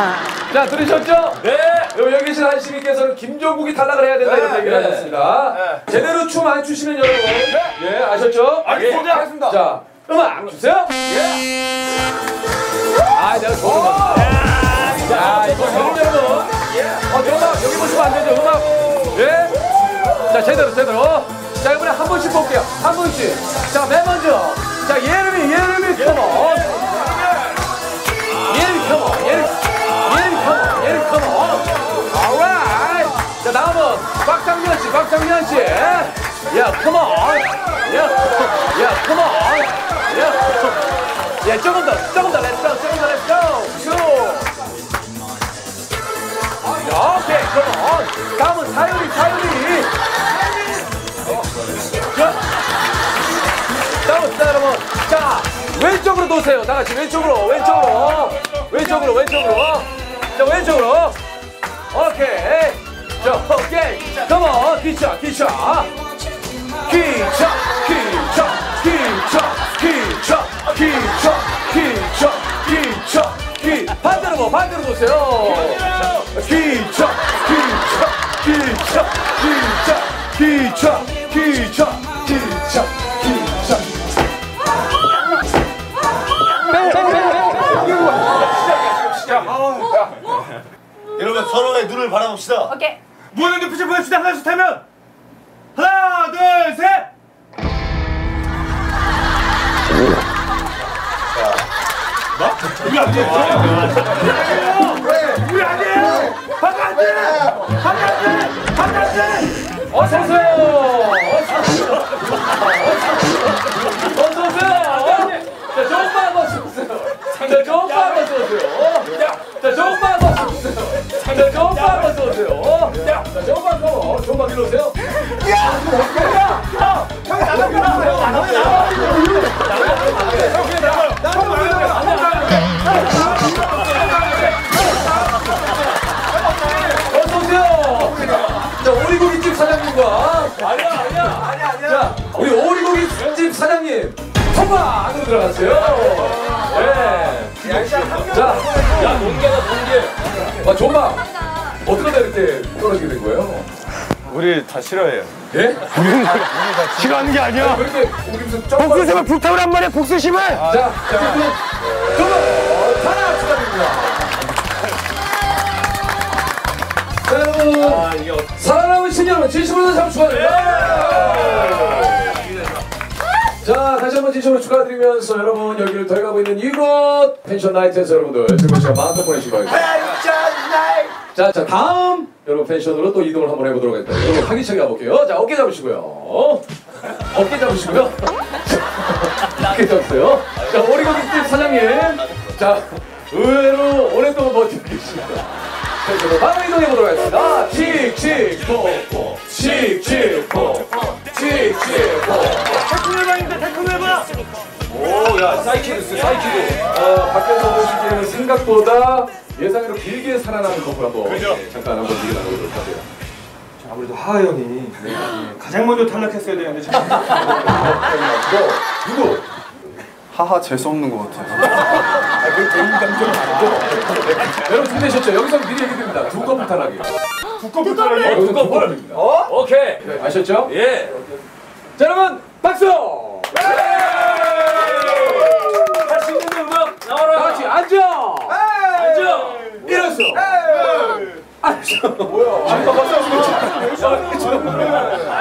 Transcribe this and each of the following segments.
자, 들으셨죠? 네. 여기 계신 한 시민께서는 김종국이 탈락을 해야 된다 이런 얘기를 네. 하셨습니다. 제대로 춤 안 추시면 여러분, 예, 아셨죠? 알겠습니다. 예. 알겠습니다. 자, 음악 주세요. 예. 아, 내가 좋은 거. 자, 이거 여러분, 여러분. 어, 저 음악 여기 보시면 안 되죠? 음악. 예. 자, 제대로, 제대로. 자, 이번에 한 번씩 볼게요. 한 번씩. 자, 맨 먼저. 자, 예 야, 컴온. 야, 야, 컴온. 야, 야, 조금 더, 조금 더, let's go, 조금 더, let's go. 슈. 오케이, 컴온. 다음은 사유리, 사유리. 자, 다음은 자, 여러분. 자, 왼쪽으로 도세요. 다 같이 왼쪽으로, 왼쪽으로. 왼쪽으로, 왼쪽으로. 자, 왼쪽으로. 오케이. 자, 오케이. 컴온. 기차, 기차. 기차, 기차, 기차, 기차, 기차, 기차, 기차, 기. 반대로 보, 반대로 보세요. 기차, 기차, 기차, 기차, 기차, 기차, 기차, 기차. 여러분 서로의 눈을 바라봅시다. 오케이. 무한한 눈빛을 보여주다 하나씩 타면 하나 둘 셋. 우리 아니에요. 바깥에 바깥에 바깥에. 어서 오세요. 어서 오세요. 자, 좋은 말 어서 오세요. 자, 좋은 말 어서 오세요. 자, 좋은 말 어서 오세요. 자, 좋은 말. 자, 좋은 말 고, 좋은 말 일로 오세요. 사장님 통과 안으로 들어갔어요. 네. 자, 야, 농계다, 농계. 아, 존마. 어떻게 이렇게 떨어지게 된 거예요? 우리 다 싫어해요. 예? 싫어하는 게 아니야. 우리 무슨 복수심을 불타오란 말이야 복수심을. 자, 자, 그럼 그럼 하나 축하드립니다. 자, 여러분, 살아남은 신여러분 진심으로 참 축하드립니다. 자, 다시 한번 진심으로 축하드리면서 여러분 여기를 더 가고 있는 이곳 펜션 나이트에서 여러분들 즐거운 시간 마음껏 보내시기 바랍니다. 자, 자, 다음 여러분 펜션으로 또 이동을 한번 해보도록 하겠습니다. 여러분 활기차게 가볼게요. 자, 어깨 잡으시고요. 어깨 잡으시고요. 어깨 잡으세요. 자, 오리고기집 사장님. 자, 의외로 오랫동안 버티고 계십니다. 펜션으로 바로 이동해보도록 하겠습니다. 칙칙포포, 칙칙포, 칙칙포. 태클레바입니다 태클레바. 오야 사이키르스 사이키르 어, 밖에서 보시기에는 생각보다 예상외로 길게 살아남은 커플 한번 예, 잠깐 한번 얘기 나눠보도록 하세요 아무래도 하하 형이 가장 먼저 탈락했어야 되는데 지금. 너 누구? 하하 재수 없는 것 같아요. 아, 그 개인 감정은 아니고 여러분 준비되셨죠? 여기서 미리 얘기드립니다 두 커플 탈락이 두꺼비 탈락이. 여기서 두 커플입니다 오케이. 네, 아셨죠? 예. 자 여러분 박수! 할 수 있는 음악 다 나와라. 같이 앉아! 앉아. 일어서! 앉아! 뭐야? 박수 안 치고 아,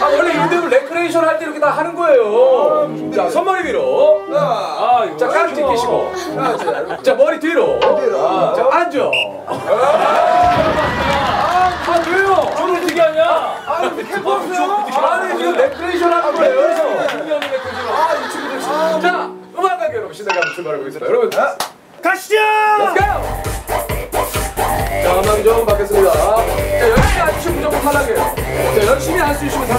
아 원래 이름을 레크레이션 할 때 이렇게 다 하는 거예요. 자 손머리 위로. 아, 자 깍지 끼시고. 자 머리 뒤로. 자 앉아. 아, 아 왜요? 저는 어떻게 하냐? 아니 이거 레크레이션 하는 거예요. 아, 이 친구들 진짜. 자 음악 가게 여러분 시작해 한번 출발해 보겠습니다. 여러분. 가시죠. Let's go! 자, 음악 좀 받겠습니다. 자, 열심히 하시면 무조건 탈락이에요. 자, 열심히 할수 있으면 탈락